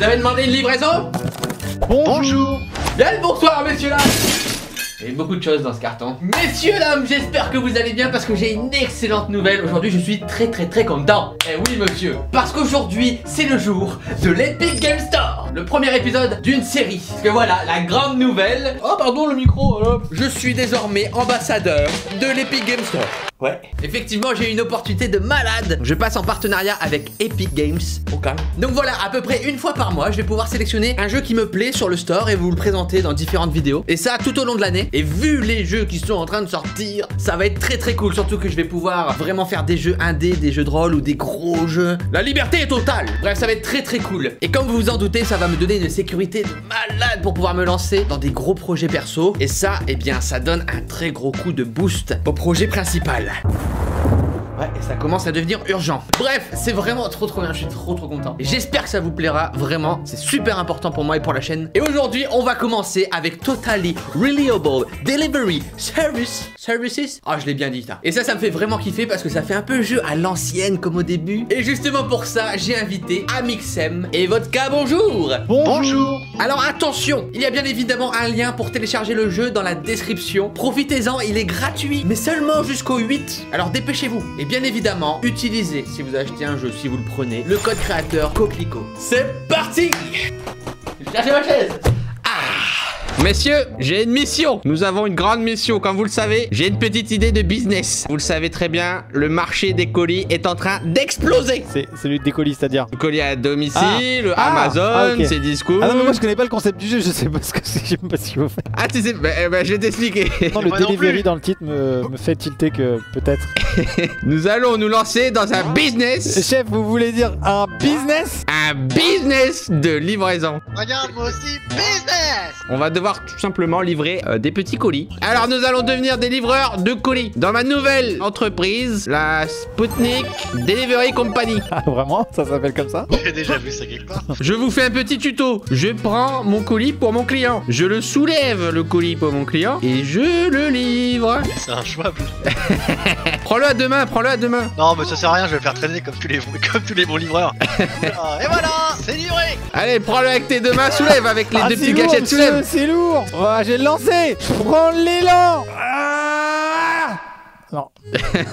Vous avez demandé une livraison Bonjour. Bien le bonsoir, messieurs dames il y a beaucoup de choses dans ce carton. Messieurs, dames, j'espère que vous allez bien parce que j'ai une excellente nouvelle. Aujourd'hui, je suis très très très content. Eh oui, monsieur. Parce qu'aujourd'hui, c'est le jour de l'Epic Game Store. Le premier épisode d'une série. Parce que voilà, la grande nouvelle. Oh, pardon, le micro. hop. Je suis désormais ambassadeur de l'Epic Game Store. Ouais. Effectivement, j'ai eu une opportunité de malade. Je passe en partenariat avec Epic Games. Au calme. Donc voilà, à peu près une fois par mois, je vais pouvoir sélectionner un jeu qui me plaît sur le store et vous le présenter dans différentes vidéos. Et ça tout au long de l'année. Et vu les jeux qui sont en train de sortir, ça va être très très cool. Surtout que je vais pouvoir vraiment faire des jeux indés, des jeux de rôle ou des gros jeux. La liberté est totale. Bref, ça va être très très cool. Et comme vous vous en doutez, ça va me donner une sécurité de malade pour pouvoir me lancer dans des gros projets perso. Et ça, eh bien, ça donne un très gros coup de boost au projet principal. Ouais, et ça commence à devenir urgent. Bref, c'est vraiment trop trop bien, je suis trop trop content. J'espère que ça vous plaira, vraiment, c'est super important pour moi et pour la chaîne. Et aujourd'hui, on va commencer avec Totally Reliable Delivery Service Services. Ah, je l'ai bien dit, ça. Et ça, ça me fait vraiment kiffer parce que ça fait un peu jeu à l'ancienne comme au début. Et justement pour ça, j'ai invité Amixem et Vodka, bonjour Bonjour. alors attention, il y a bien évidemment un lien pour télécharger le jeu dans la description. Profitez-en, il est gratuit, mais seulement jusqu'au 8. Alors dépêchez-vous. Et bien évidemment, utilisez, si vous achetez un jeu, si vous le prenez, le code créateur Coquelicot. C'est parti Je cherche ma chaise Messieurs, j'ai une mission. Nous avons une grande mission, comme vous le savez. J'ai une petite idée de business. Vous le savez très bien, le marché des colis est en train d'exploser. C'est celui des colis, c'est-à-dire. Colis à domicile, Ah. Amazon, Ah, ok. c'est discours. Ah non, mais moi je connais pas le concept du jeu, je sais pas ce que c'est, je sais pas ce qu'il faut faire. Ah, tu sais, bah, euh, bah, je vais t'expliquer. Le delivery dans le titre me, me fait tilter que peut-être. Nous allons nous lancer dans un business. Chef, vous voulez dire un business? Un business de livraison. Regarde, moi aussi, business On va devoir tout simplement livrer euh, des petits colis. Alors nous allons devenir des livreurs de colis. Dans ma nouvelle entreprise, la Sputnik Delivery Company. Ah, vraiment? Ça s'appelle comme ça? J'ai déjà vu ça quelque part. Je vous fais un petit tuto. Je prends mon colis pour mon client. Je le soulève le colis pour mon client et je le livre. C'est inchouable. Prends-le à deux mains, prends-le à deux mains. Non, mais ça sert à rien, je vais le faire traîner comme tous les, comme tous les bons livreurs. Et voilà, c'est livré Allez, prends-le avec tes deux mains, soulève avec les Ah, deux c'est petits lourd, gâchettes, soulève. C'est lourd Ouais, j'ai lancé Je prends l'élan Ah Non.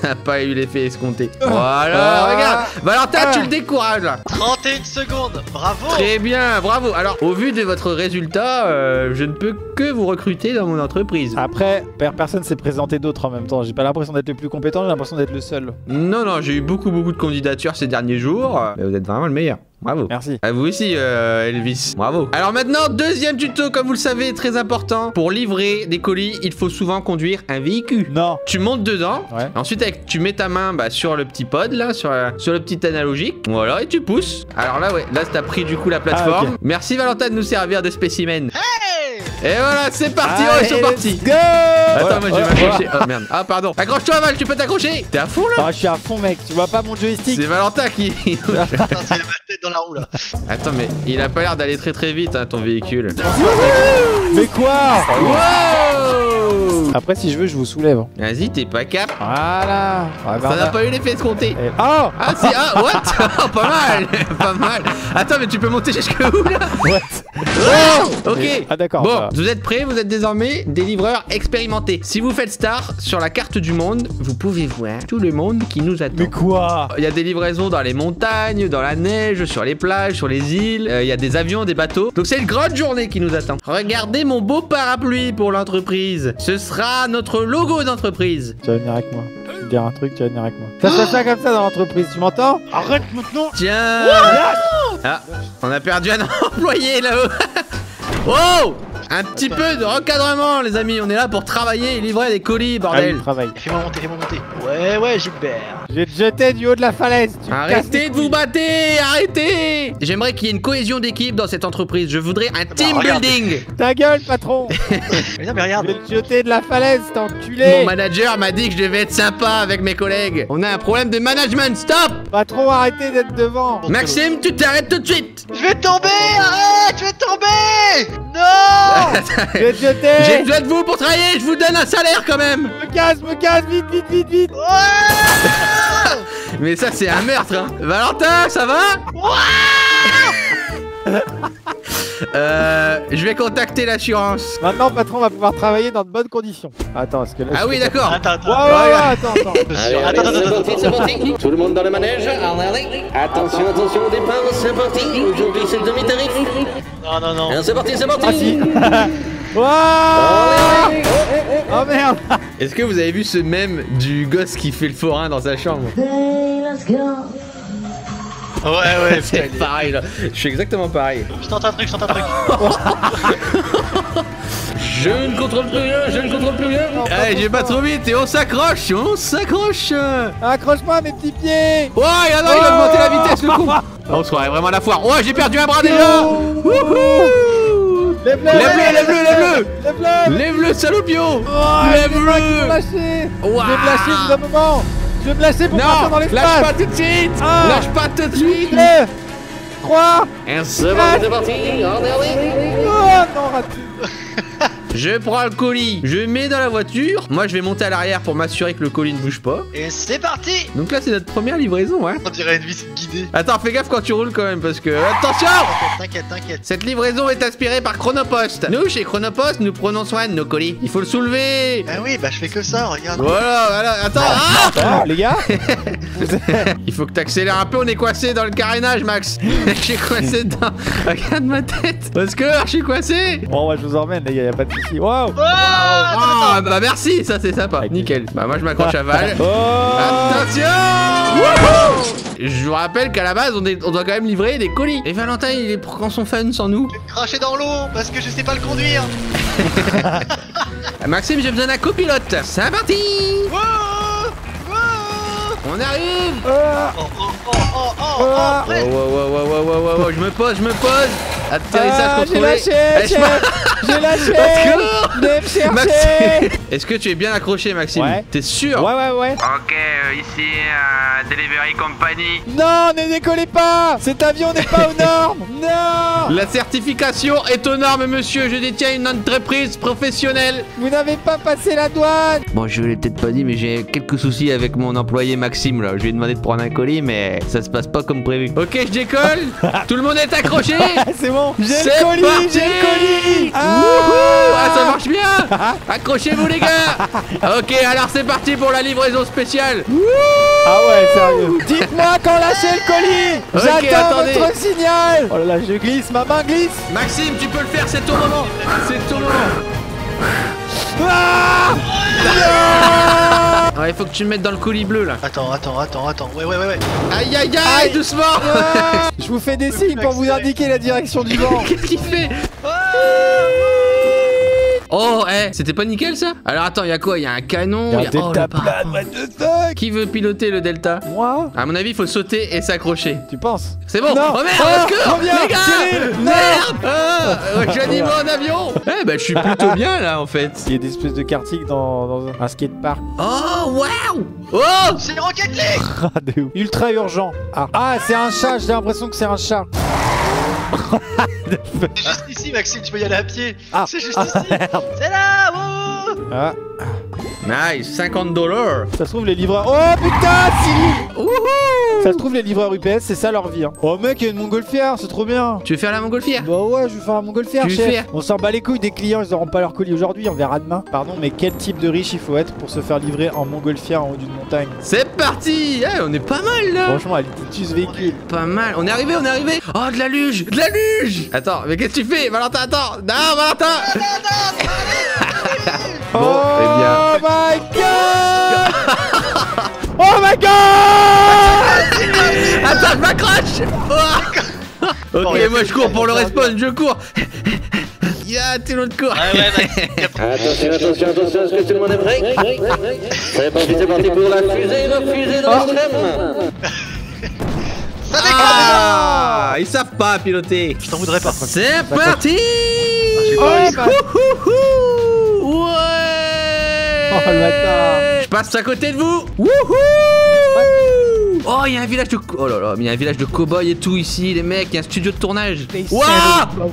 N'a pas eu l'effet escompté. Ah. Voilà, Ah. regarde. Valentin, Ah. tu le décourages là. 31 secondes, bravo Très bien, bravo. Alors, au vu de votre résultat, euh, je ne peux que vous recruter dans mon entreprise. Après, per- personne s'est présenté d'autres en même temps. J'ai pas l'impression d'être le plus compétent, j'ai l'impression d'être le seul. Non, non, j'ai eu beaucoup, beaucoup de candidatures ces derniers jours. Mais vous êtes vraiment le meilleur. Bravo. Merci. À vous aussi, euh, Elvis. Bravo. Alors maintenant, deuxième tuto, comme vous le savez, très important. Pour livrer des colis, il faut souvent conduire un véhicule. Non. Tu montes dedans. Ouais. Ensuite, avec, tu mets ta main bah, sur le petit pod, là, sur, la- sur le petit analogique. Voilà, et tu pousses. Alors là, ouais, là, t'as pris du coup la plateforme. Ah, ok. Merci, Valentin, de nous servir de spécimen. Hey Et voilà, c'est parti, oh, Allez, ils sont partis. let's go Attends, moi, je vais m'accrocher. Oh merde. Ah, pardon. Accroche-toi, Val, tu peux t'accrocher. T'es à fond là Ah, je suis à fond, mec. Tu vois pas mon joystick C'est Valentin qui. Attends, c'est ma tête dans la roue là. Attends, mais il a pas l'air d'aller très très vite, hein, ton véhicule. Mais quoi Wow Après, si je veux, je vous soulève. Vas-y, t'es pas cap. Voilà. Ça n'a pas eu l'effet escompté. Eh, Oh Ah si, ah, what? Oh, Pas mal, pas mal. Attends, mais tu peux monter jusqu'à où là? What? Oh Ok. Ah, d'accord. Bon, ça vous êtes prêts? Vous êtes désormais des livreurs expérimentés. Si vous faites star sur la carte du monde, vous pouvez voir tout le monde qui nous attend. Mais quoi? Il y a des livraisons dans les montagnes, dans la neige, sur les plages, sur les îles. Euh, Il y a des avions, des bateaux. Donc c'est une grande journée qui nous attend. Regardez mon beau parapluie pour l'entreprise. Ce sera notre logo d'entreprise. Tu vas venir avec moi. Je vais te dire un truc, tu vas venir avec moi. Ça se passe pas comme ça dans l'entreprise, tu m'entends? Arrête maintenant Tiens Ah, on a perdu un employé là-haut Oh Un petit peu de recadrement les amis, on est là pour travailler et livrer des colis, Allez, bordel travail. Fais-moi monter, fais-moi monter. Ouais, ouais, Gilbert. Je vais te jeter du haut de la falaise. tu Arrêtez de vous battre Arrêtez J'aimerais qu'il y ait une cohésion d'équipe dans cette entreprise. Je voudrais un team regarde. building. Ta gueule, patron Mais non, mais Je regarde. vais te jeter de la falaise, cet Mon manager m'a dit que je devais être sympa avec mes collègues. On a un problème de management. Stop Patron, arrêtez d'être devant Maxime, tu t'arrêtes tout de suite. Je vais tomber Arrête Je vais tomber Non Je vais te J'ai besoin de vous pour travailler. Je vous donne un salaire quand même. Me casse, me casse, vite, vite, vite, vite Mais ça, c'est un meurtre. Hein. Valentin, ça va? Euh, je vais contacter l'assurance. Maintenant, patron va pouvoir travailler dans de bonnes conditions. Attends, est-ce que là. Ah oui, d'accord. Attends, attends. ouais, ouais, attends, attends. Attention, attends, attends, attends, attends. parti. Tout le monde dans le manège. Allez, Attention, attention au départ, c'est parti. Aujourd'hui, c'est le demi-tarif. Non, non, non. Alors, C'est parti, c'est parti. Ah si Waouh Oh merde Est-ce que vous avez vu ce mème du gosse qui fait le forain dans sa chambre? Ouais, ouais, C'est pareil là. Je suis exactement pareil. je tente un truc, je tente un truc. Je ne contrôle plus rien, je ne contrôle plus rien. Allez, j'ai pas trop vite et on s'accroche, on s'accroche. Accroche-moi mes petits pieds Ouais, ah non, il a augmenté la vitesse, le con. On se croirait vraiment à la foire. Ouais, j'ai perdu un bras déjà. Wouhou Lève-le Lève-le, lève-le, lève-le. Lève-le Lève-le, salopio. Oh, Lève-le. au bout d'un moment Je vais me lâcher pour partir dans Non, lâche l'espace pas tout de suite. Ah. Lâche pas tout de suite. 2, 3, C'est parti, c'est parti. Oh non, raté Je prends le colis, je mets dans la voiture. Moi, je vais monter à l'arrière pour m'assurer que le colis ne bouge pas. Et c'est parti Donc là, c'est notre première livraison, hein. On dirait une visite guidée. Attends, fais gaffe quand tu roules quand même, parce que... Attention T'inquiète, t'inquiète. Cette livraison est aspirée par Chronopost. Nous, chez Chronopost, nous prenons soin de nos colis. Il faut le soulever. Ah oui, bah je fais que ça, regarde. Voilà, voilà. Attends, ah Ah, les gars Il faut que t'accélères un peu, on est coincé dans le carénage, Max. Je suis coincé dedans. Regarde ma tête. Parce que je suis coincé. Bon, ouais, je vous emmène, les gars, y'a pas de soucis. Waouh. Ah, bah merci, ça c'est sympa. Nickel. Bah moi je m'accroche à Val. Oh. Attention. Je vous rappelle qu'à la base, on, est- on doit quand même livrer des colis. Et Valentin, il est prend son fun sans nous? Cracher dans l'eau parce que je sais pas le conduire. Ah, Maxime, j'ai besoin d'un copilote. C'est parti. Wow Wow On arrive. Oh, oh, oh, oh, oh, oh, je me pose, je me pose. Atterrissage ah, contrôlé. lâché, je chef J'ai lâché Let's Venez me chercher Maxime Est-ce que tu es bien accroché, Maxime Ouais. T'es sûr Ouais, ouais, ouais Ok, euh, ici, euh, Delivery Company. Non, ne décollez pas Cet avion n'est pas aux normes Non La certification est aux normes, monsieur. Je détiens une entreprise professionnelle. Vous n'avez pas passé la douane Bon, je l'ai peut-être pas dit, mais j'ai quelques soucis avec mon employé Maxime là. Je lui ai demandé de prendre un colis, mais ça se passe pas comme prévu. Ok, je décolle. Tout le monde est accroché. Ah, c'est bon J'ai C'est le colis J'ai le colis Wouhou Ah, ça marche bien Accrochez-vous les gars. Ok, alors c'est parti pour la livraison spéciale. Ah ouais, sérieux. Dites-moi quand lâcher le colis. Ok, J'attends attendez. votre signal. Oh là là, je glisse, ma main glisse. Maxime, tu peux le faire, c'est ton moment. C'est ton moment. Ah Ouais, il faut que tu me mettes dans le colis bleu là. Attends, attends, attends, attends. Ouais, ouais, ouais, ouais. Aïe aïe aïe, Aïe. doucement. Ah Je vous fais des signes pour vous indiquer la direction du vent. Qu'est-ce qu'il fait Oh, eh, c'était pas nickel ça Alors attends, il y a quoi? Il y a un canon, il y a... oh, le what the fuck Qui veut piloter le Delta? Moi À mon avis, il faut sauter et s'accrocher. Tu penses? C'est bon Non. Oh merde, Oh, au secours reviens, Les gars Cyril. Merde ah, J'anime en avion Eh bah, je suis plutôt bien là en fait. Il y a des espèces de karting dans, dans un skatepark. Oh, waouh Oh C'est Rocket League Ah. Ultra urgent. Ah, ah c'est un chat, j'ai l'impression que c'est un chat. C'est juste ici, Maxime, tu peux y aller à pied. Ah. C'est juste Ah, ici. C'est là Ah, Nice, 50 dollars ça se trouve les livreurs. Oh putain, Wouhou Ça se trouve les livreurs UPS, c'est ça leur vie. Hein. Oh mec, il y a une montgolfière, c'est trop bien. Tu veux faire la montgolfière? Bah ouais, je vais faire un montgolfière, Tu veux chef. faire? On s'en bat les couilles des clients, ils auront pas leur colis aujourd'hui, on verra demain. Pardon, mais quel type de riche il faut être pour se faire livrer en montgolfière en haut d'une montagne? C'est parti! Eh, on est pas mal là! Franchement, elle était ce véhicule. Pas mal, on est arrivé, on est arrivé! Oh, de la luge! De la luge! Attends, mais qu'est-ce que tu fais Valentin, attends Non, Valentin! Bon, oh eh bien... my god! Oh my god Attends, je m'accroche. Oh Ok, Bon, moi je cours pour le respawn, je cours. Ya, tout le monde court Ouais, ouais, Maxime. Attention, attention, attention, est-ce que tout le monde est prêt? C'est parti, c'est parti pour la fusée, la fusée dans l'extrême. Ça déconne Ah Ils savent pas piloter. Je t'en voudrais pas. C'est parti. pas Oh, bah. Wouhou Ouais. Oh, le bâtard. Je passe à côté de vous. Wouhou Oh, il y a un village de... Oh là là, mais il y a un village de cow-boys et tout ici, les mecs, il y a un studio de tournage Waouh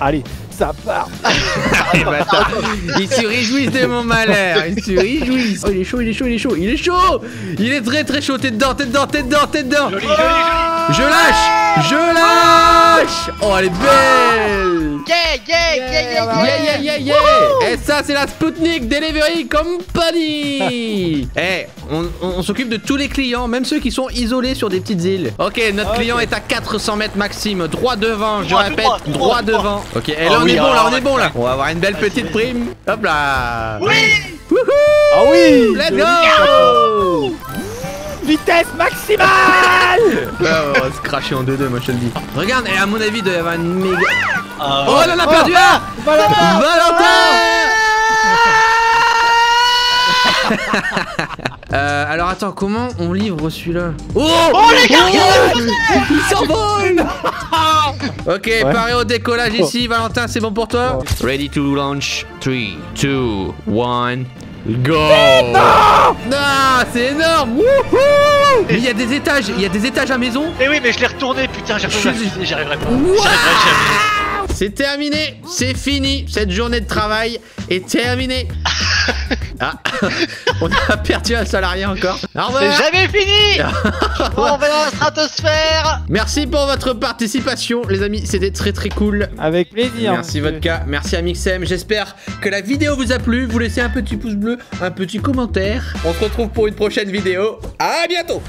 Allez, ça part Les bâtards. Ils se réjouissent de mon malheur. Ils se réjouissent. Oh, il est chaud, il est chaud, il est chaud. Il est chaud. Il est très très chaud. T'es dedans, t'es dedans, t'es dedans, t'es dedans. Joli, joli, joli. Je lâche. Je lâche. Oh, elle est belle Yeah, yeah, yeah, yeah, yeah. Yeah, yeah, yeah, yeah Et ça, c'est la Sputnik Delivery Company. Eh, on, on- on s'occupe de tous les clients, même ceux qui sont isolés sur des petites îles. Ok, notre client est à 400 mètres maximum, droit devant, je Droit, répète, droit, devant. Ok, et Ah là, on oui, est bon, là, on est bon, là. On va avoir une belle petite prime. Hop là. Oui. Wouhou! Ah oui. Let's go! Vitesse maximale. Là, on va se cracher en 2-2, moi je te le dis. Regarde, et à mon avis, il doit y avoir une méga. Ah, Oh, elle en a perdu un. Valentin. Euh, alors attends, comment on livre celui-là Oh Oh, les gars, Il s'envole Ok, paré au décollage ici, Valentin, c'est bon pour toi Ready to launch. 3, 2, 1, go. Non c'est énorme. Wouhou. Mais il y a des étages, il y a des étages à maison. Mais oui, mais je l'ai retourné, putain, j'ai retourné j'y arriverai pas. J'y arriverai jamais. C'est terminé, c'est fini, cette journée de travail est terminée. Ah, on a perdu un salarié encore. C'est jamais fini On va dans la stratosphère Merci pour votre participation, les amis, c'était très très cool. Avec plaisir. Merci monsieur. Vodka, merci à Mixem. J'espère que la vidéo vous a plu. Vous laissez un petit pouce bleu, un petit commentaire. On se retrouve pour une prochaine vidéo. À bientôt.